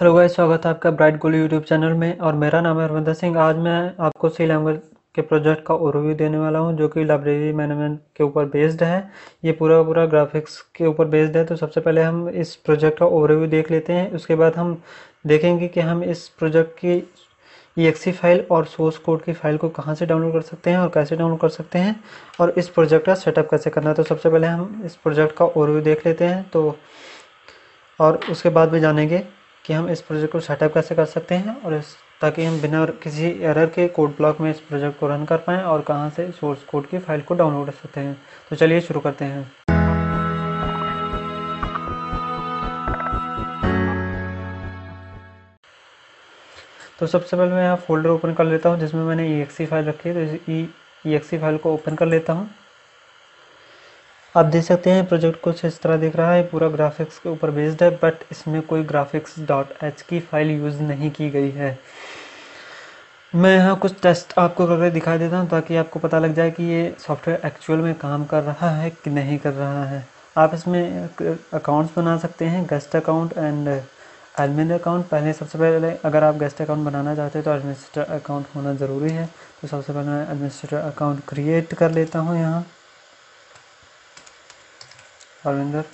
Hello guys, स्वागत है आपका ब्राइट गोली यूट्यूब चैनल में और मेरा नाम है अरविंदर सिंह। आज मैं आपको सी लैंग्वेज के प्रोजेक्ट का ओवरव्यू देने वाला हूँ, जो कि लाइब्रेरी मैनेजमेंट के ऊपर बेस्ड है। ये पूरा पूरा ग्राफिक्स के ऊपर बेस्ड है तो सबसे पहले हम इस प्रोजेक्ट का ओवरव्यू देख लेते हैं। उसके बाद हम देखेंगे कि हम इस प्रोजेक्ट की ई फ़ाइल और सोर्स कोड की फ़ाइल को कहाँ से डाउनलोड कर सकते हैं और कैसे डाउनलोड कर सकते हैं और इस प्रोजेक्ट का सेटअप कैसे करना है। तो सबसे पहले हम इस प्रोजेक्ट का ओवरव्यू देख लेते हैं तो और उसके बाद भी जानेंगे कि हम इस प्रोजेक्ट को सेटअप कैसे कर सकते हैं और इस, ताकि हम बिना किसी एरर के कोड ब्लॉक में इस प्रोजेक्ट को रन कर पाएँ और कहाँ से सोर्स कोड की फ़ाइल को डाउनलोड कर सकते हैं। तो चलिए शुरू करते हैं। तो सबसे पहले मैं यहाँ फोल्डर ओपन कर लेता हूँ, जिसमें मैंने ई फ़ाइल रखी है तो ई ई फ़ाइल को ओपन कर लेता हूँ। आप देख सकते हैं प्रोजेक्ट कुछ इस तरह दिख रहा है, पूरा ग्राफिक्स के ऊपर बेस्ड है बट इसमें कोई ग्राफिक्स डॉट एच की फ़ाइल यूज़ नहीं की गई है। मैं यहाँ कुछ टेस्ट आपको करके दिखा देता हूँ, ताकि आपको पता लग जाए कि ये सॉफ्टवेयर एक्चुअल में काम कर रहा है कि नहीं कर रहा है। आप इसमें अकाउंट्स बना सकते हैं guest account and admin account पहले सबसे पहले अगर आप गेस्ट अकाउंट बनाना चाहते हैं तो एडमिनिस्ट्रेटर अकाउंट होना ज़रूरी है। तो सबसे पहले मैं एडमिनिस्ट्रेटर अकाउंट क्रिएट कर लेता हूँ यहाँ। हरविंदर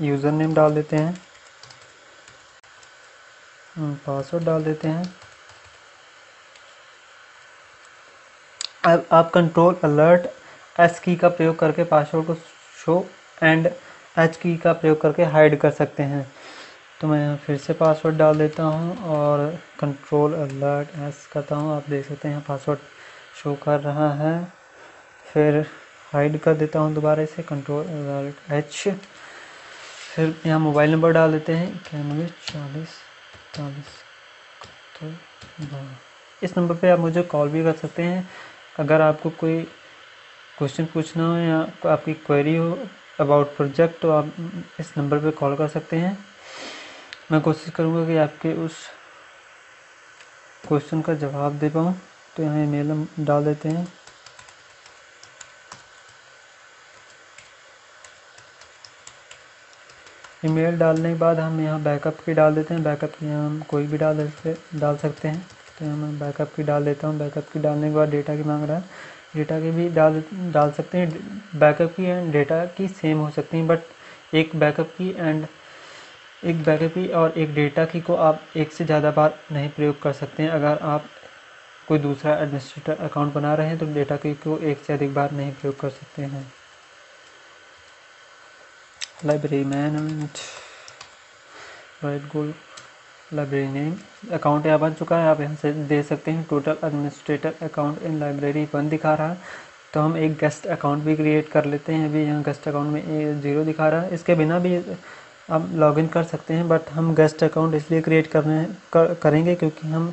यूज़र नेम डाल देते हैं। पासवर्ड डाल देते हैं। अब आप कंट्रोल अलर्ट एस की का प्रयोग करके पासवर्ड को शो एंड एच की का प्रयोग करके हाइड कर सकते हैं। तो मैं फिर से पासवर्ड डाल देता हूँ और कंट्रोल अलर्ट एस करता हूँ। आप देख सकते हैं पासवर्ड शो कर रहा है। फिर हाइड कर देता हूँ दोबारा इसे कंट्रोल एच फिर यहाँ मोबाइल नंबर डाल देते हैं, इक्यानवे, चालीस चालीस तो इस नंबर पे आप मुझे कॉल भी कर सकते हैं, अगर आपको कोई क्वेश्चन पूछना हो या आपकी क्वेरी हो अबाउट प्रोजेक्ट तो आप इस नंबर पे कॉल कर सकते हैं। मैं कोशिश करूँगा कि आपके उस क्वेश्चन का जवाब दे पाऊँ। तो यहाँ ईमेल डाल देते हैं। ईमेल डालने के बाद हम यहाँ बैकअप की डाल देते हैं। बैकअप की हम कोई भी डाल देते डाल सकते हैं। तो यहाँ मैं बैकअप की डाल देता हूँ। बैकअप की डालने के बाद डेटा की मांग रहा है। डेटा की भी डाल डाल सकते हैं। बैकअप की एंड डेटा की सेम हो सकती हैं बट एक बैकअप की एंड एक बैकअप की और एक डेटा की को आप एक से ज़्यादा बार नहीं प्रयोग कर सकते हैं। अगर आप कोई दूसरा एडमिनिस्ट्रेटर अकाउंट बना रहे हैं तो डेटा की को एक से अधिक बार नहीं प्रयोग कर सकते हैं। Library management राइट गोल लाइब्रेरी नेम अकाउंट यहाँ बन चुका है। आप यहाँ से दे सकते हैं। Total administrator account in library one दिखा रहा है। तो हम एक गेस्ट अकाउंट भी क्रिएट कर लेते हैं। अभी यहाँ गेस्ट अकाउंट में ज़ीरो दिखा रहा है। इसके बिना भी आप लॉगिन कर सकते हैं। बट हम गेस्ट अकाउंट इसलिए क्रिएट करने कर, करेंगे क्योंकि हम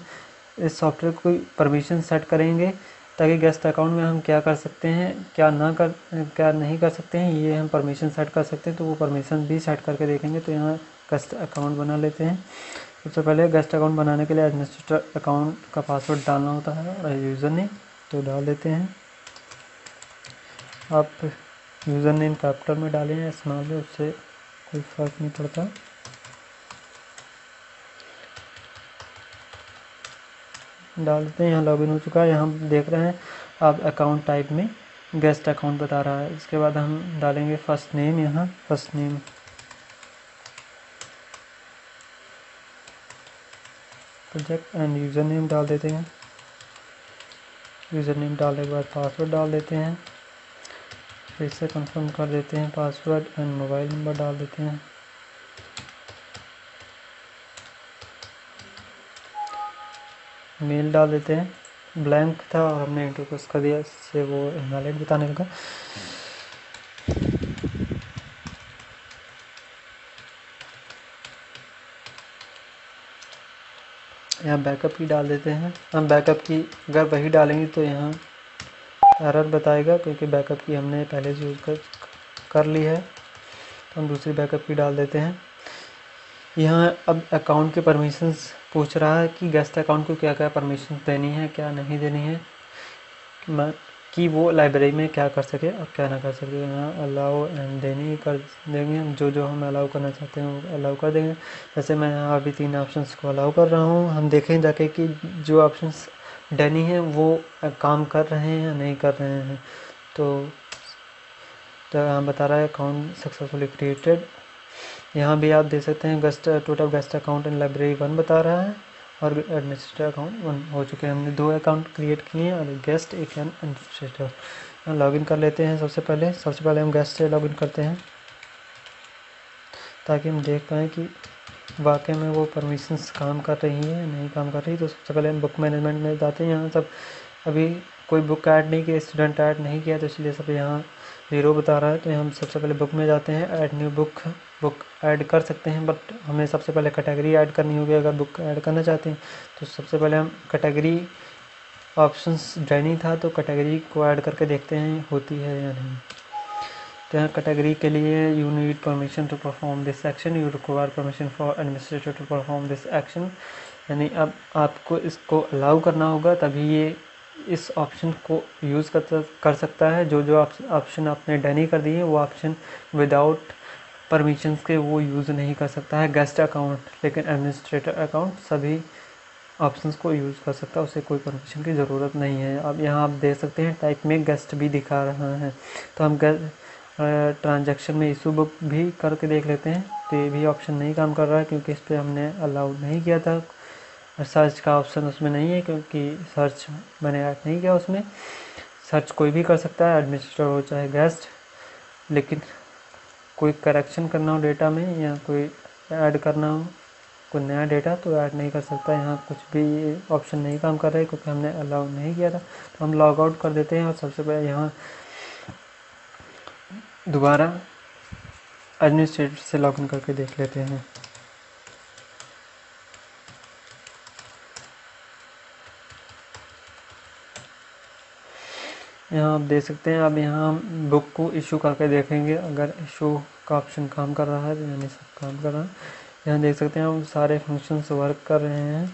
इस सॉफ्टवेयर को परमिशन सेट करेंगे। ताकि गेस्ट अकाउंट में हम क्या कर सकते हैं, क्या ना कर, क्या नहीं कर सकते हैं, ये हम परमिशन सेट कर सकते हैं तो वो परमिशन भी सेट करके देखेंगे तो यहाँ गेस्ट अकाउंट बना लेते हैं। सबसे पहले गेस्ट अकाउंट बनाने के लिए एडमिनिस्ट्रेटर अकाउंट का पासवर्ड डालना होता है और यूज़र नेम तो डाल देते हैं। आप यूज़र नेम कैपिटल में डालें या स्मॉल में उससे कोई फ़र्क नहीं पड़ता। डाल देते हैं, यहाँ लॉगिन हो चुका है, यहाँ देख रहे हैं आप अकाउंट टाइप में गेस्ट अकाउंट बता रहा है। इसके बाद हम डालेंगे फ़र्स्ट नेम यहाँ first name project and user name डाल देते हैं। यूज़र नेम डालने के बाद पासवर्ड डाल देते हैं। फिर से कंफर्म कर देते हैं पासवर्ड एंड मोबाइल नंबर डाल देते हैं। मेल डाल देते हैं। ब्लैंक था और हमने इंटर कर दिया, इससे वो इनवैलिड बताने लगा। यहाँ बैकअप की डाल देते हैं। हम बैकअप की अगर वही डालेंगे तो यहाँ एरर बताएगा, क्योंकि बैकअप की हमने पहले से यूज़ कर कर ली है। तो हम दूसरी बैकअप की डाल देते हैं। यहाँ अब अकाउंट के परमिशंस पूछ रहा है कि गेस्ट अकाउंट को क्या क्या परमिशन देनी है, क्या नहीं देनी है कि वो लाइब्रेरी में क्या कर सके और क्या ना कर सके। यहाँ अलाउ एंड देनी कर देंगे हम जो जो हम अलाउ करना चाहते हैं वो अलाउ कर देंगे। जैसे मैं यहाँ अभी तीन ऑप्शंस को अलाउ कर रहा हूँ। हम देखें जाके कि जो ऑप्शंस डनी हैं, वो काम कर रहे हैं या नहीं कर रहे हैं। तो तो यहाँ बता रहा है अकाउंट सक्सेसफुली क्रिएटेड यहाँ भी आप देख सकते हैं guest total guest account in library one बता रहा है और एडमिनिस्ट्रेटर अकाउंट वन हो चुके हैं। हमने दो अकाउंट क्रिएट किए हैं और गेस्ट एक एडमिनिस्ट्रेटर लॉगिन कर लेते हैं सबसे पहले। सबसे पहले हम गेस्ट से लॉगिन करते हैं ताकि हम देख पाएँ कि वाकई में वो परमिशंस काम कर रही हैं नहीं काम कर रही। तो सबसे पहले हम बुक मैनेजमेंट में जाते हैं। यहाँ सब अभी कोई बुक ऐड नहीं किया स्टूडेंट ऐड नहीं किया तो इसलिए सब यहाँ ज़ीरो बता रहा है तो हम सबसे पहले बुक में जाते हैं। Add new book book add कर सकते हैं, बट हमें सबसे पहले कैटेगरी ऐड करनी होगी। अगर बुक ऐड करना चाहते हैं तो सबसे पहले हम कैटेगरी ऑप्शंस डैनी था तो कैटेगरी को ऐड करके देखते हैं, होती है या नहीं। तो यहाँ कैटेगरी के लिए you need permission to perform this action you require permission for administrator to perform this action यानी अब आपको इसको अलाउ करना होगा, तभी ये इस ऑप्शन को यूज़ कर सकता है। जो जो ऑप्शन आपने डन कर दिए, वो ऑप्शन विदाउट परमिशंस के वो यूज़ नहीं कर सकता है गेस्ट अकाउंट लेकिन एडमिनिस्ट्रेटर अकाउंट सभी ऑप्शंस को यूज़ कर सकता है, उसे कोई परमिशन की ज़रूरत नहीं है। अब यहाँ आप देख सकते हैं टाइप में गेस्ट भी दिखा रहा है। तो हम ट्रांजैक्शन में इशू बुक भी करके देख लेते हैं। तो ये भी ऑप्शन नहीं काम कर रहा है, क्योंकि इस पर हमने अलाउड नहीं किया था। सर्च का ऑप्शन उसमें नहीं है, क्योंकि सर्च मैंने ऐड नहीं किया उसमें। सर्च कोई भी कर सकता है एडमिनिस्ट्रेटर हो चाहे गेस्ट लेकिन कोई करेक्शन करना हो डेटा में या कोई ऐड करना हो, कोई नया डेटा तो ऐड नहीं कर सकता। यहाँ कुछ भी ऑप्शन नहीं काम कर रहा है क्योंकि हमने अलाउ नहीं किया था। तो हम लॉग आउट कर देते हैं और सबसे पहले यहाँ दोबारा एडमिनिस्ट्रेटर से लॉगिन करके देख लेते हैं। यहाँ आप देख सकते हैं अब यहाँ बुक को इशू करके देखेंगे। अगर इशू का ऑप्शन काम कर रहा है तो यानी सब काम कर रहा है। यहाँ देख सकते हैं, हम सारे फ़ंक्शंस वर्क कर रहे हैं।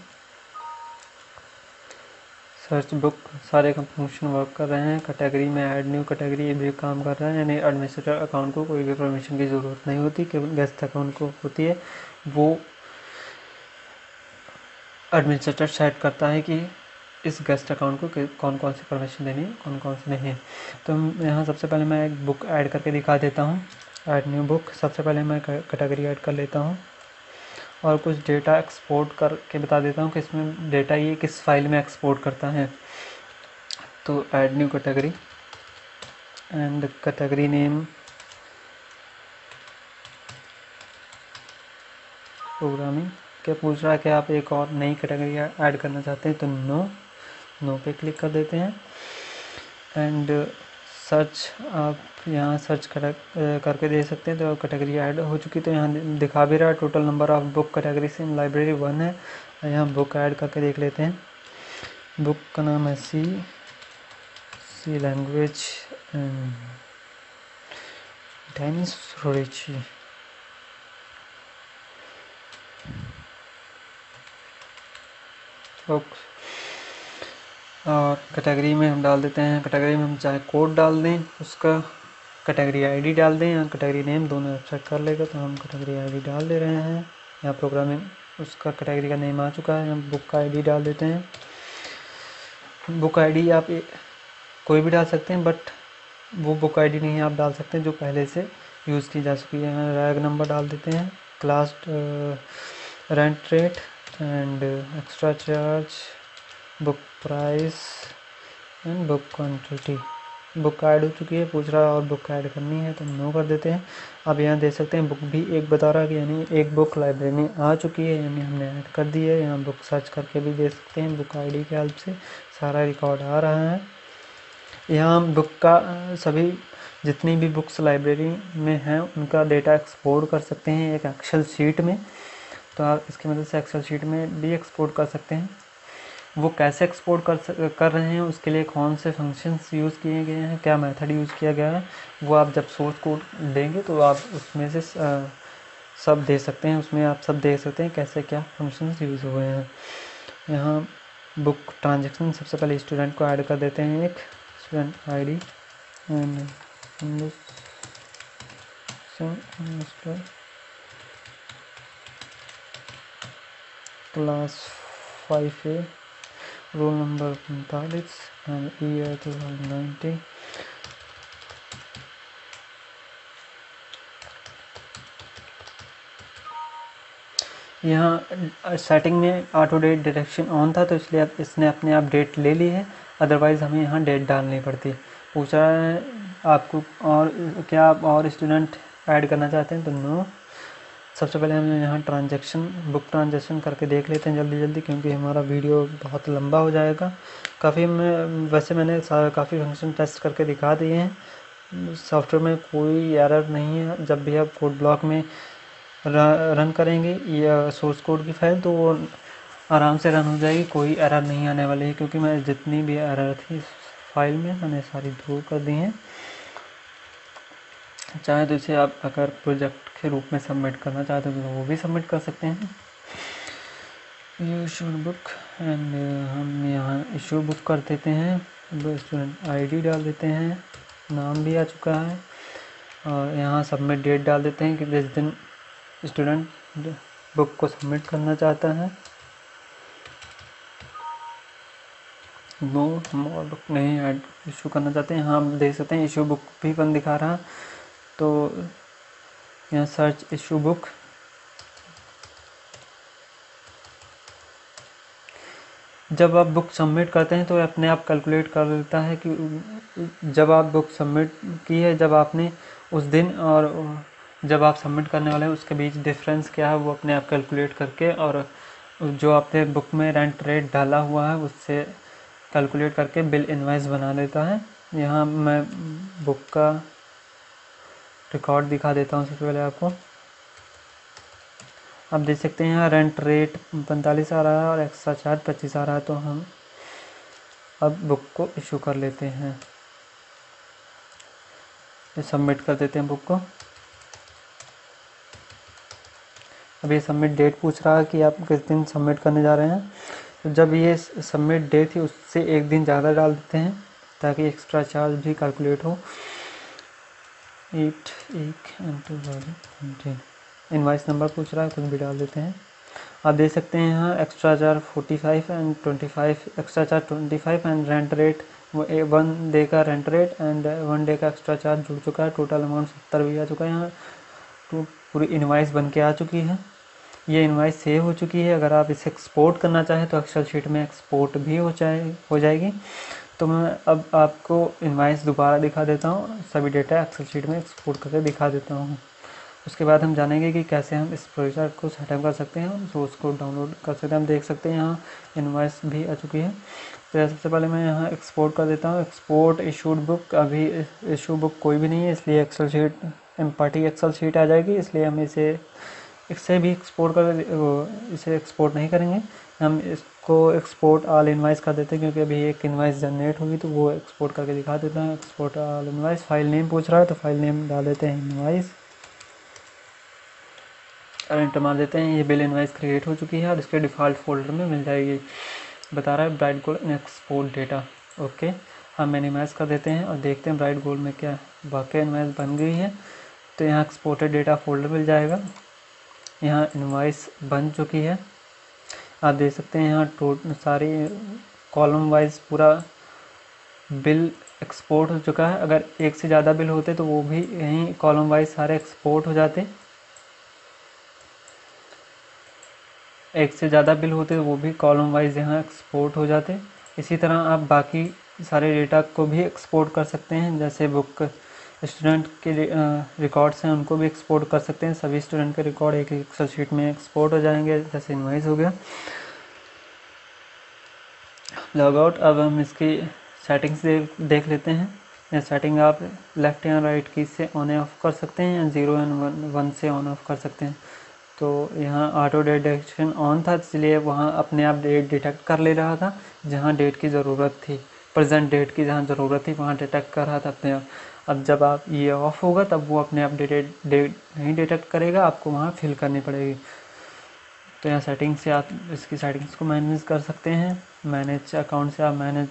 सर्च बुक सारे फ़ंक्शन वर्क कर रहे हैं। कैटेगरी में ऐड न्यू कैटेगरी भी काम कर रहा है। यानी एडमिनिस्ट्रेटर अकाउंट को कोई भी परमिशन की ज़रूरत नहीं होती, केवल गेस्ट अकाउंट को होती है। वो एडमिनिस्ट्रेटर सेट करता है कि इस गेस्ट अकाउंट को कौन कौन सी परमिशन देनी है, कौन कौन सी नहीं है। तो यहाँ सबसे पहले मैं एक बुक ऐड करके दिखा देता हूँ। ऐड न्यू बुक सबसे पहले मैं कैटेगरी ऐड कर लेता हूँ। और कुछ डेटा एक्सपोर्ट करके बता देता हूँ कि इसमें डेटा ये किस फ़ाइल में एक्सपोर्ट करता है। तो add new category and category name programming क्या पूछ रहा है कि आप एक और नई कैटेगरी ऐड करना चाहते हैं? तो नो नो पे क्लिक कर देते हैं। एंड सर्च आप यहाँ सर्च कर, करके दे सकते हैं। तो कैटेगरी ऐड हो चुकी तो यहाँ दिखा भी रहा है। Total number of book category से लाइब्रेरी वन है। यहाँ बुक ऐड करके देख लेते हैं। बुक का नाम है C C language Dennis book और कैटेगरी में हम डाल देते हैं, कैटेगरी में हम चाहे कोड डाल दें, उसका कैटेगरी आईडी डाल दें, या कैटेगरी नेम दोनों चेक कर लेगा तो हम कैटेगरी आईडी डाल दे रहे हैं। यहाँ प्रोग्रामिंग, उसका कैटेगरी का नेम आ चुका है, हम बुक का आईडी डाल देते हैं। बुक आईडी आप कोई भी डाल सकते हैं, बट वो बुक आईडी नहीं आप डाल सकते हैं, जो पहले से यूज़ की जा चुकी है। रैग नंबर डाल देते हैं, class rent rate and extra charge, book price and book quantity book add हो चुकी है, पूछ रहा है और बुक ऐड करनी है तो नो कर देते हैं। अब यहाँ देख सकते हैं बुक भी एक बता रहा है कि यानी एक बुक लाइब्रेरी में आ चुकी है, यानी हमने ऐड कर दी है। यहाँ बुक सर्च करके भी देख सकते हैं बुक आईडी के हेल्प से सारा रिकॉर्ड आ रहा है। यहाँ बुक का, सभी जितनी भी बुक्स लाइब्रेरी में हैं, उनका डेटा एक्सपोर्ट कर सकते हैं एक एक्सेल शीट में। तो आप इसकी मदद से एक्सेल शीट में भी एक्सपोर्ट कर सकते हैं। वो कैसे एक्सपोर्ट कर कर रहे हैं, उसके लिए कौन से फ़ंक्शंस यूज़ किए गए हैं, क्या मेथड यूज़ किया गया है, वो आप जब सोर्स कोड देंगे तो आप उसमें से सब दे सकते हैं, उसमें आप सब देख सकते हैं कैसे क्या फ़ंक्शंस यूज़ हुए हैं। यहाँ बुक ट्रांजेक्शन सबसे पहले स्टूडेंट को ऐड कर देते हैं एक, student id and class five semester class 5a roll number 45 and year 2019 यहाँ सेटिंग में ऑटो डेट डिटेक्शन ऑन था तो इसलिए इसने अपने आप डेट ले ली है। अदरवाइज़ हमें यहाँ डेट डालनी पड़ती। पूछा है आपको और क्या आप और स्टूडेंट ऐड करना चाहते हैं तो नो सबसे पहले हम यहाँ ट्रांजेक्शन बुक ट्रांजेक्शन करके देख लेते हैं जल्दी जल्दी, क्योंकि हमारा वीडियो बहुत लंबा हो जाएगा। काफ़ी मैं वैसे मैंने काफ़ी फ़ंक्शन टेस्ट करके दिखा दिए हैं। सॉफ्टवेयर में कोई एरर नहीं है। जब भी आप कोड ब्लॉक में रन करेंगे, या सोर्स कोड की फ़ाइल तो वो आराम से रन हो जाएगी, कोई एरर नहीं आने वाली है, क्योंकि मैं जितनी भी एरर थी फ़ाइल में, मैंने सारी दूर कर दी हैं। चाहे तो इसे आप अगर प्रोजेक्ट के रूप में सबमिट करना चाहते हो तो वो भी सबमिट कर सकते हैं। इशू बुक एंड हम यहाँ इशू बुक कर देते हैं। स्टूडेंट आईडी डाल देते हैं। नाम भी आ चुका है। और यहाँ सबमिट डेट डाल देते हैं कि जिस दिन स्टूडेंट बुक को सबमिट करना चाहता है। नो मोर बुक नहीं ऐड इशू करना चाहते हैं। यहाँ देख सकते हैं इशू बुक भी बन दिखा रहा। तो यहाँ सर्च इशू बुक जब आप बुक सबमिट करते हैं तो अपने आप कैलकुलेट कर लेता है कि, जब आप बुक सबमिट की है, जब आपने उस दिन और जब आप सबमिट करने वाले हैं, उसके बीच डिफरेंस क्या है, वो अपने आप कैलकुलेट करके और जो आपने बुक में रेंट रेट डाला हुआ है, उससे कैलकुलेट करके बिल इन्वाइस बना देता है। यहाँ मैं बुक का रिकॉर्ड दिखा देता हूँ सबसे पहले आपको। आप देख सकते हैं रेंट रेट पैंतालीस आ रहा है और एक्स्ट्रा चार्ज पच्चीस आ रहा है तो हम अब बुक को इशू कर लेते हैं। सबमिट कर देते हैं बुक को। अब ये सबमिट डेट पूछ रहा है कि आप किस दिन सबमिट करने जा रहे हैं। तो जब ये सबमिट डेट थी उससे एक दिन ज़्यादा डाल देते हैं, ताकि एक्स्ट्रा चार्ज भी कैलकुलेट हो। एट एक टू थाउज़ेंड इन्वाइस नंबर पूछ रहा है कुछ भी डाल देते हैं। आप देख सकते हैं यहाँ extra charge forty five and twenty five extra charge twenty five and rent rate one day का rent rate and one day का एक्स्ट्रा चार्ज जुड़ चुका है। टोटल अमाउंट सत्तर भी आ चुका है यहाँ। तो पूरी इन्वाइस बन के आ चुकी है। ये इन्वाइस सेव हो चुकी है। अगर आप इसे एक्सपोर्ट करना चाहें तो एक्सेल शीट में एक्सपोर्ट भी हो जाए हो जाएगी। तो मैं अब आपको इन्वाइस दोबारा दिखा देता हूँ, सभी डेटा एक्सेल शीट में एक्सपोर्ट करके दिखा देता हूँ। उसके बाद हम जानेंगे कि कैसे हम इस प्रोजेक्ट को सेटअप कर सकते हैं सोर्स को डाउनलोड कर सकते हैं, हम देख सकते हैं यहाँ इन्वाइस भी आ चुकी है। तो सबसे पहले मैं यहाँ एक्सपोर्ट कर देता हूँ। एक्सपोर्ट इशूड बुक अभी इशू बुक कोई भी नहीं है, इसलिए excel sheet empty excel sheet आ जाएगी, इसलिए हम इसे इससे भी एक्सपोर्ट कर इसे एक्सपोर्ट नहीं करेंगे। हम इसको एक्सपोर्ट आल इन्वाइस कर देते हैं, क्योंकि अभी एक इन्वाइस जनरेट होगी तो वो एक्सपोर्ट करके दिखा देते हैं। Export all invoice file name पूछ रहा है तो फ़ाइल नेम डाल देते हैं इनवाइस और इंटर मार देते हैं, ये बिल इन्वाइस क्रिएट हो चुकी है, और इसके डिफ़ॉल्ट फोल्डर में मिल जाएगी। बता रहा है Bright Gold export data okay हम मिनिमाइज कर देते हैं और देखते हैं ब्राइट गोल्ड में क्या वाकई इनवाइस बन गई है। तो यहाँ एक्सपोर्टेड डेटा फोल्डर मिल जाएगा। यहाँ इनवाइस बन चुकी है। आप देख सकते हैं यहाँ टोट, सारी कॉलम वाइज पूरा बिल एक्सपोर्ट हो चुका है। अगर एक से ज़्यादा बिल होते तो वो भी यहीं कॉलम वाइज सारे एक्सपोर्ट हो जाते। एक से ज़्यादा बिल होते तो वो भी कॉलम वाइज यहाँ एक्सपोर्ट हो जाते। इसी तरह आप बाकी सारे डेटा को भी एक्सपोर्ट कर सकते हैं, जैसे बुक स्टूडेंट के रिकॉर्ड्स हैं, उनको भी एक्सपोर्ट कर सकते हैं। सभी स्टूडेंट के रिकॉर्ड एक एक्सेल शीट में एक्सपोर्ट हो जाएँगे, जैसे इन्वाइस हो गया। लॉग आउट अब हम इसकी सेटिंग्स देख देख लेते हैं। ये सेटिंग आप लेफ़्ट या राइट की से ऑन ऑफ़ कर सकते हैं, या ज़ीरो एंड वन वन से ऑन ऑफ़ कर सकते हैं। तो यहाँ ऑटो डेट डिटेक्शन ऑन था, इसलिए वहाँ अपने आप डेट डिटेक्ट कर ले रहा था, जहाँ डेट की ज़रूरत थी। प्रेजेंट डेट की जहाँ ज़रूरत थी, वहाँ डिटेक्ट कर रहा था अपने आप। अब जब आप ये ऑफ़ होगा, तब वो अपने आप डेट डेट नहीं डिटेक्ट करेगा, आपको वहाँ फिल करनी पड़ेगी। तो यहाँ सेटिंग से आप इसकी सेटिंग्स को मैनेज कर सकते हैं। मैनेज अकाउंट से आप manage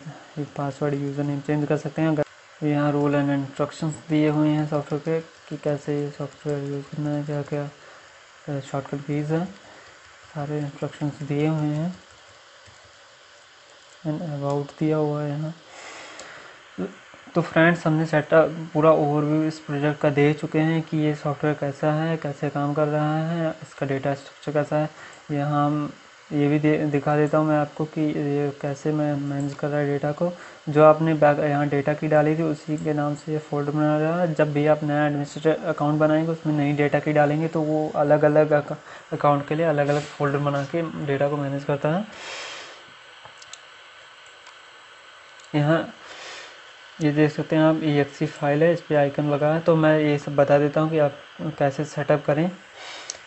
password user name change कर सकते हैं। अगर यहाँ रूल एंड इंस्ट्रक्शंस दिए हुए हैं सॉफ्टवेयर के कि कैसे ये सॉफ्टवेयर यूज़ करना है, क्या क्या शॉर्टकट कीज़ है। सारे इंस्ट्रक्शंस दिए हुए हैं। एंड अबाउट दिया हुआ है यहाँ। तो फ्रेंड्स हमने सेटअप पूरा ओवरव्यू इस प्रोजेक्ट का दे चुके हैं कि ये सॉफ्टवेयर कैसा है कैसे काम कर रहा है इसका डेटा स्ट्रक्चर कैसा है। यहाँ हम ये भी दे, दिखा देता हूँ मैं आपको कि ये कैसे मैं मैनेज कर रहा है डेटा को। जो आपने बैक यहाँ डेटा की डाली थी उसी के नाम से ये फोल्डर बना रहा है। जब भी आप नया एडमिनिस्ट्रेटर अकाउंट बनाएँगे उसमें नई डेटा की डालेंगे तो वो अलग अलग अकाउंट के लिए अलग अलग फोल्डर बना के डेटा को मैनेज करता है। यहाँ ये देख सकते हैं आप ई फ़ाइल है, इस पर आइकन लगा है तो मैं ये सब बता देता हूँ कि आप कैसे सेटअप करें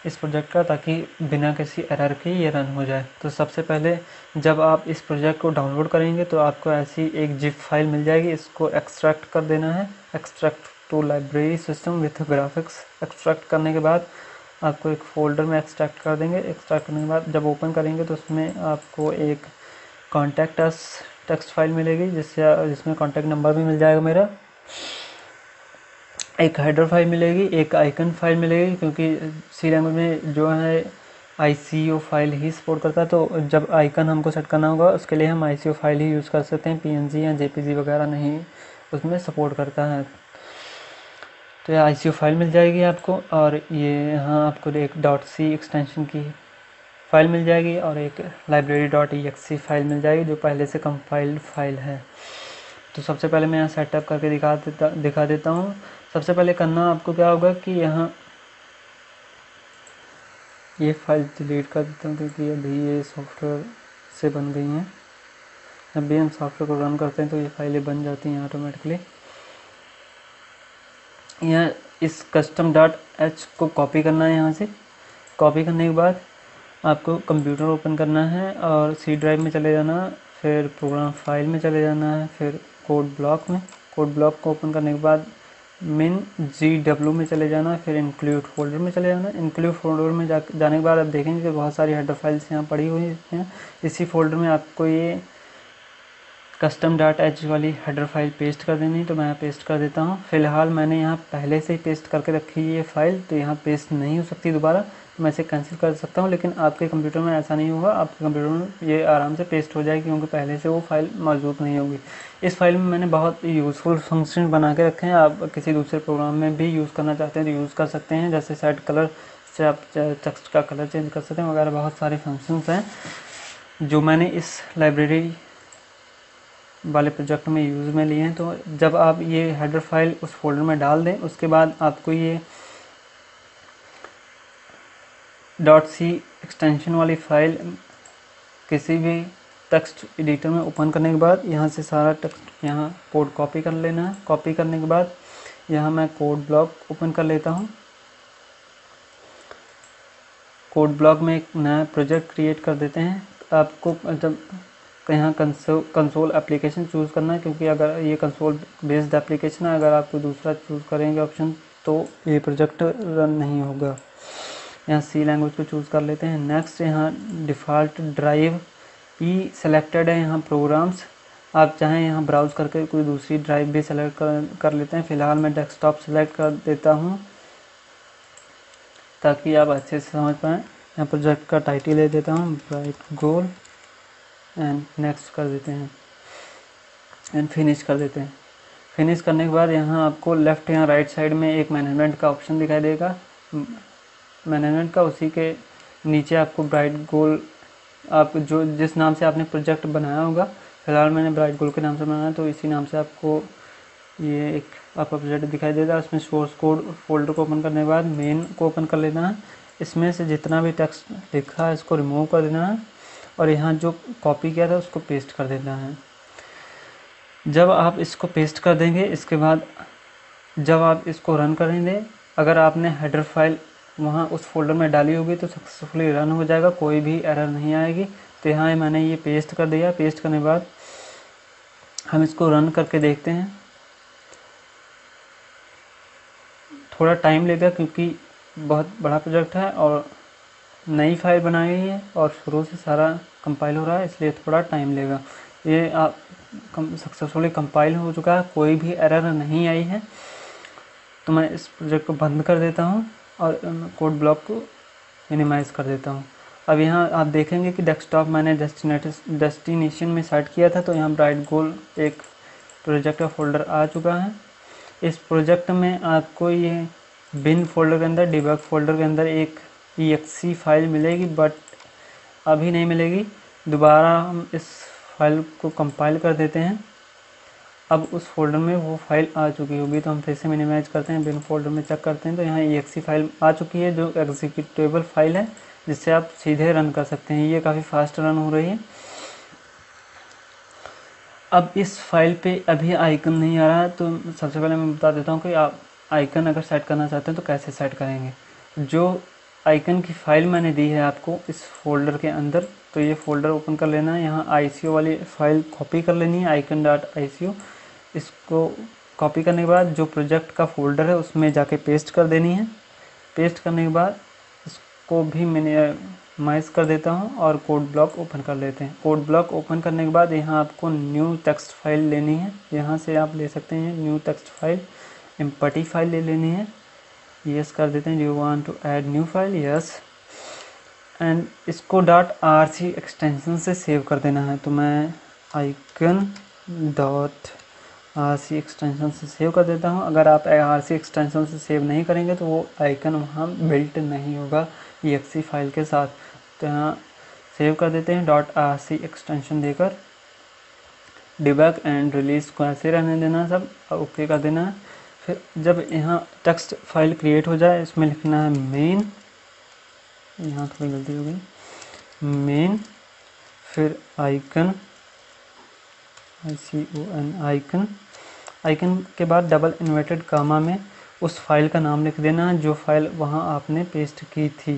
इस प्रोजेक्ट का ताकि बिना किसी एरर के ये रन हो जाए। तो सबसे पहले जब आप इस प्रोजेक्ट को डाउनलोड करेंगे तो आपको ऐसी एक जिप फ़ाइल मिल जाएगी, इसको एक्सट्रैक्ट कर देना है। Extract to library system with graphics extract करने के बाद आपको एक फ़ोल्डर में एक्सट्रैक्ट कर देंगे। एक्सट्रैक्ट करने के बाद जब ओपन करेंगे तो उसमें आपको एक कॉन्टैक्ट अस टेक्स्ट फ़ाइल मिलेगी, जिससे, जिसमें कॉन्टैक्ट नंबर भी मिल जाएगा मेरा। एक हेडर फ़ाइल मिलेगी, एक आइकन फ़ाइल मिलेगी, क्योंकि सी लैंग्वेज में जो है आई सी ओ फ़ाइल ही सपोर्ट करता है तो जब आइकन हमको सेट करना होगा, उसके लिए हम आई सी ओ फ़ाइल ही यूज़ कर सकते हैं। पी एन जी या जे पी जी वगैरह नहीं उसमें सपोर्ट करता है। तो ये आई फ़ाइल मिल जाएगी आपको, और ये यहाँ आपको एक डॉट सी एक्सटेंशन की फ़ाइल मिल जाएगी और एक लाइब्रेरी डॉट फ़ाइल मिल जाएगी, जो पहले से कंपाइल्ड फ़ाइल है। तो सबसे पहले मैं यहाँ सेटअप करके दिखा देता दिखा देता हूँ। सबसे पहले करना आपको क्या होगा कि यहाँ ये फ़ाइल डिलीट कर देता हूँ, क्योंकि अभी ये सॉफ्टवेयर से बन गई हैं। जब भी हम सॉफ्टवेयर को रन करते हैं तो ये फाइलें बन जाती हैं ऑटोमेटिकली यहाँ इस कस्टम डॉट एच को कॉपी करना है यहाँ से। कॉपी करने के बाद आपको कंप्यूटर ओपन करना है और सी ड्राइव में चले जाना, फिर प्रोग्राम फ़ाइल में चले जाना है, फिर कोड ब्लॉक में। कोड ब्लॉक को ओपन करने के बाद मिन जी डब्ल्यू में चले जाना, फिर इंक्लूड फोल्डर में चले जाना। इंक्लूड फोल्डर में जा, जाने के बाद आप देखेंगे कि बहुत सारी हेडर फाइल्स यहाँ पड़ी हुई हैं। इसी फोल्डर में आपको ये कस्टम डाट एच वाली हेडर फ़ाइल पेस्ट कर देनी तो मैं यहाँ पेस्ट कर देता हूँ। फ़िलहाल मैंने यहाँ पहले से ही पेस्ट करके रखी है ये फ़ाइल तो यहाँ पेस्ट नहीं हो सकती दोबारा। मैं इसे कैंसिल कर सकता हूँ, लेकिन आपके कंप्यूटर में ऐसा नहीं होगा। आपके कंप्यूटर में ये आराम से पेस्ट हो जाएगी, क्योंकि पहले से वो फ़ाइल मौजूद नहीं होगी। इस फ़ाइल में मैंने बहुत यूज़फुल फ़ंक्शन बना के रखे हैं। आप किसी दूसरे प्रोग्राम में भी यूज़ करना चाहते हैं तो यूज़ कर सकते हैं। जैसे सेट कलर से आप टेक्स्ट का कलर चेंज कर सकते हैं, वगैरह बहुत सारे फ़ंक्शंस हैं, जो मैंने इस लाइब्रेरी वाले प्रोजेक्ट में यूज़ में लिए हैं। तो जब आप ये हेडर फ़ाइल उस फोल्डर में डाल दें, उसके बाद आपको ये डॉट सी एक्सटेंशन वाली फ़ाइल किसी भी टेक्स्ट एडिटर में ओपन करने के बाद यहाँ से सारा टेक्स्ट यहाँ कोड कॉपी कर लेना है। कॉपी करने के बाद यहाँ मैं कोड ब्लॉक ओपन कर लेता हूँ। कोड ब्लॉक में एक नया प्रोजेक्ट क्रिएट कर देते हैं। आपको जब यहाँ कंसो कंसोल एप्लीकेशन चूज़ करना है क्योंकि अगर ये कंसोल बेस्ड एप्लीकेशन है, अगर आप कोई दूसरा चूज़ करेंगे ऑप्शन तो ये प्रोजेक्ट रन नहीं होगा। यहाँ सी लैंग्वेज को चूज़ कर लेते हैं। नेक्स्ट यहाँ डिफ़ॉल्ट ड्राइव ई सेलेक्टेड है यहाँ प्रोग्राम्स आप चाहें यहाँ ब्राउज़ करके कोई दूसरी ड्राइव भी सेलेक्ट कर कर लेते हैं। फ़िलहाल मैं डेस्कटॉप सेलेक्ट कर देता हूँ, ताकि आप अच्छे से समझ पाएँ। यहाँ प्रोजेक्ट का टाइटल दे देता हूँ ब्राइट गोल एंड नेक्स्ट कर देते हैं एंड फिनिश कर देते हैं। फिनिश करने के बाद यहाँ आपको लेफ़्ट या राइट साइड में एक मैनेजमेंट का ऑप्शन दिखाई देगा। मैनेजमेंट का, उसी के नीचे आपको ब्राइट गोल आप जो, जिस नाम से आपने प्रोजेक्ट बनाया होगा, फ़िलहाल मैंने ब्राइट गोल के नाम से बनाया तो इसी नाम से आपको ये एक आपका प्रोजेक्ट दिखाई देगा उसमें सोर्स कोड फोल्डर को ओपन करने के बाद मेन को ओपन कर लेना है। इसमें से जितना भी टेक्स्ट लिखा है, इसको रिमूव कर देना है और यहाँ जो कॉपी किया था, उसको पेस्ट कर देना है। जब आप इसको पेस्ट कर देंगे, इसके बाद जब आप इसको रन करेंगे, अगर आपने हेडर फ़ाइल वहाँ उस फोल्डर में डाली होगी तो सक्सेसफुली रन हो जाएगा, कोई भी एरर नहीं आएगी। तो यहाँ मैंने ये पेस्ट कर दिया। पेस्ट करने के बाद हम इसको रन करके देखते हैं। थोड़ा टाइम लेगा क्योंकि बहुत बड़ा प्रोजेक्ट है और नई फ़ाइल बनाई हुई है और शुरू से सारा कंपाइल हो रहा है, इसलिए थोड़ा टाइम लेगा। ये आप कम, सक्सेसफुली कंपाइल हो चुका है, कोई भी एरर नहीं आई है। तो मैं इस प्रोजेक्ट को बंद कर देता हूँ। और कोड ब्लॉक को मिनिमाइज़ कर देता हूँ। अब यहाँ आप देखेंगे कि डेस्कटॉप मैंने डेस्टिनेशन में सेट किया था तो यहाँ ब्राइट गोल एक प्रोजेक्ट का फोल्डर आ चुका है। इस प्रोजेक्ट में आपको ये बिन फोल्डर के अंदर डिबग फोल्डर के अंदर एक ई फ़ाइल मिलेगी बट अभी नहीं मिलेगी। दोबारा हम इस फ़ाइल को कंपाइल कर देते हैं। अब उस फोल्डर में वो फ़ाइल आ चुकी होगी तो हम फिर से मिनिमाइज करते हैं, बिन फोल्डर में चेक करते हैं तो यहाँ ई फ़ाइल आ चुकी है, जो एग्जीक्यूटेबल फ़ाइल है, जिससे आप सीधे रन कर सकते हैं। ये काफ़ी फास्ट रन हो रही है। अब इस फ़ाइल पे अभी आइकन नहीं आ रहा है तो सबसे पहले मैं बता देता हूँ कि आप आइकन अगर सेट करना चाहते हैं तो कैसे सेट करेंगे? जो आइकन की फ़ाइल मैंने दी है आपको इस फोल्डर के अंदर तो ये फोल्डर ओपन कर लेना है। यहाँ आई वाली फ़ाइल कॉपी कर लेनी है आइकन डॉट आई इसको कॉपी करने के बाद जो प्रोजेक्ट का फोल्डर है, उसमें जाके पेस्ट कर देनी है। पेस्ट करने के बाद इसको भी मैंने माइज कर देता हूँ और कोड ब्लॉक ओपन कर लेते हैं। कोड ब्लॉक ओपन करने के बाद यहाँ आपको न्यू टेक्स्ट फ़ाइल लेनी है। यहाँ से आप ले सकते हैं new text file empty file ले लेनी है। यस कर देते हैं। You want to add new file yes and इसको डॉट आर एक्सटेंशन से सेव कर देना है। तो मैं icon dot R C extension से सेव कर देता हूँ। अगर आप आर सी एक्सटेंशन से सेव नहीं करेंगे तो वो आइकन वहाँ बिल्ट नहीं होगा ई फ़ाइल के साथ। तो यहाँ सेव कर देते हैं डॉट आर सी एक्सटेंशन देकर। डिबैक एंड रिलीज़ को ऐसे रहने देना सब ओके कर देना। है फिर जब यहाँ टेक्स्ट फ़ाइल क्रिएट हो जाए, इसमें लिखना है मेन यहाँ थोड़ी गलती हो गई। मेन फिर icon I C O N icon icon के बाद डबल इन्वर्टेड कामा में उस फ़ाइल का नाम लिख देना जो फ़ाइल वहाँ आपने पेस्ट की थी।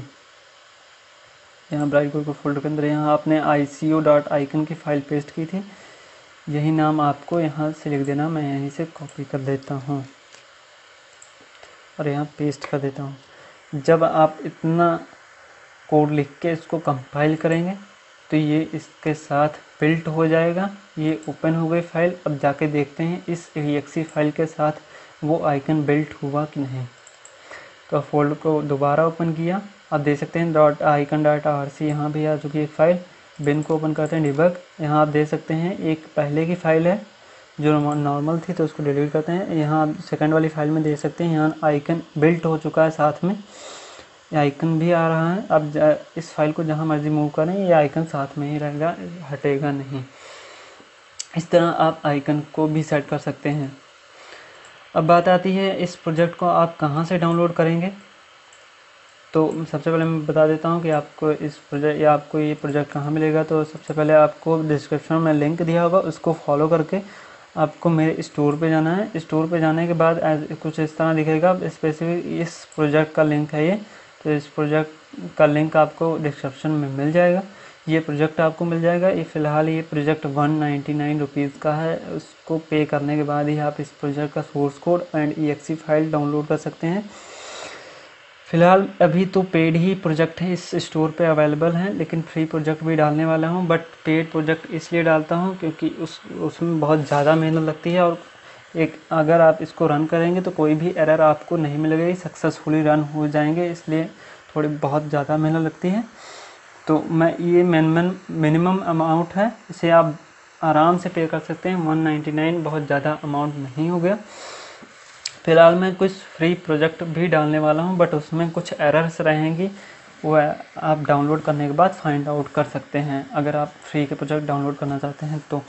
यहाँ ब्राइट को फोल्डर के अंदर यहाँ आपने I C O dot icon की फ़ाइल पेस्ट की थी। यही नाम आपको यहाँ से लिख देना, मैं यहीं से कॉपी कर देता हूँ और यहाँ पेस्ट कर देता हूँ। जब आप इतना कोड लिख के इसको कंपाइल करेंगे तो ये इसके साथ बिल्ट हो जाएगा। ये ओपन हो गई फ़ाइल अब जाके देखते हैं इस एक्सी फ़ाइल के साथ वो आइकन बिल्ट हुआ कि नहीं। तो फोल्डर को दोबारा ओपन किया। आप देख सकते हैं dot icon dot R C यहाँ भी आ चुकी है फ़ाइल बिन को ओपन करते हैं डिबग यहाँ आप देख सकते हैं एक पहले की फ़ाइल है, जो नॉर्मल थी तो उसको डिलीट करते हैं। यहाँ आप सेकेंड वाली फ़ाइल में देख सकते हैं, यहाँ आइकन बिल्ट हो चुका है साथ में। ये आइकन भी आ रहा है। अब इस फ़ाइल को जहाँ मर्ज़ी मूव करें, ये आइकन साथ में ही रहेगा, हटेगा नहीं। इस तरह आप आइकन को भी सेट कर सकते हैं। अब बात आती है, इस प्रोजेक्ट को आप कहाँ से डाउनलोड करेंगे? तो सबसे पहले मैं बता देता हूँ कि आपको इस प्रोजेक्ट या आपको ये प्रोजेक्ट कहाँ मिलेगा। तो सबसे पहले आपको डिस्क्रिप्शन में लिंक दिया होगा, उसको फॉलो करके आपको मेरे स्टोर पे जाना है। स्टोर पे जाने के बाद कुछ इस तरह दिखेगा। स्पेसिफिक इस प्रोजेक्ट का लिंक है ये। तो इस प्रोजेक्ट का लिंक आपको डिस्क्रिप्शन में मिल जाएगा। ये प्रोजेक्ट आपको मिल जाएगा। ये फ़िलहाल ये project one ninety nine rupees का है। उसको पे करने के बाद ही आप इस प्रोजेक्ट का source code and E file download कर सकते हैं। फ़िलहाल अभी तो पेड ही प्रोजेक्ट है, इस स्टोर पे अवेलेबल हैं, लेकिन फ्री प्रोजेक्ट भी डालने वाला हूँ, बट पेड प्रोजेक्ट इसलिए डालता हूँ क्योंकि उस, उसमें बहुत ज़्यादा मेहनत लगती है और एक, अगर आप इसको रन करेंगे तो कोई भी एरर आपको नहीं मिलेगी सक्सेसफुली रन हो जाएँगे, इसलिए थोड़ी बहुत ज़्यादा मेहनत लगती है। तो मैं, ये मिनिमम मिनिमम अमाउंट है, इसे आप आराम से पे कर सकते हैं वन नाइन्टी नाइन बहुत ज़्यादा अमाउंट नहीं हो गया। फ़िलहाल मैं कुछ फ्री प्रोजेक्ट भी डालने वाला हूँ बट उसमें कुछ एरर्स रहेंगी, वो आप डाउनलोड करने के बाद फाइंड आउट कर सकते हैं। अगर आप फ्री के प्रोजेक्ट डाउनलोड करना चाहते हैं तो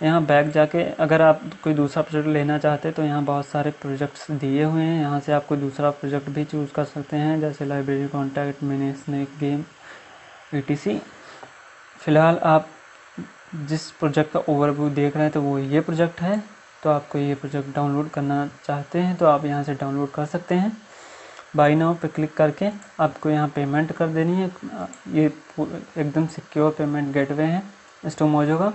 यहाँ बैक जाके अगर आप कोई दूसरा प्रोजेक्ट लेना चाहते हैं तो यहाँ बहुत सारे प्रोजेक्ट्स दिए हुए हैं। यहाँ से आप कोई दूसरा प्रोजेक्ट भी चूज़ कर सकते हैं, जैसे library contact, mini snake game, ई फ़िलहाल आप जिस प्रोजेक्ट का ओवरव्यू देख रहे हैं तो वो ये प्रोजेक्ट है। तो आपको ये प्रोजेक्ट डाउनलोड करना चाहते हैं तो आप यहाँ से डाउनलोड कर सकते हैं। बाई नाउ पे क्लिक करके आपको यहाँ पेमेंट कर देनी है। ये एकदम सिक्योर पेमेंट गेटवे है स्टोमोजो का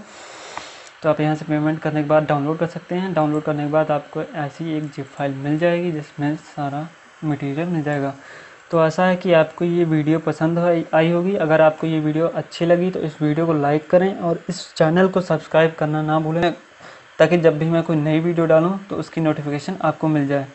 तो आप यहाँ से पेमेंट करने के बाद डाउनलोड कर सकते हैं। डाउनलोड करने के बाद आपको ऐसी एक जिप फ़ाइल मिल जाएगी जिसमें सारा मटेरियल मिल जाएगा। तो ऐसा है कि आपको ये वीडियो पसंद आई होगी। अगर आपको ये वीडियो अच्छी लगी तो इस वीडियो को लाइक करें और इस चैनल को सब्सक्राइब करना ना भूलें, ताकि जब भी मैं कोई नई वीडियो डालूँ तो उसकी नोटिफिकेशन आपको मिल जाए।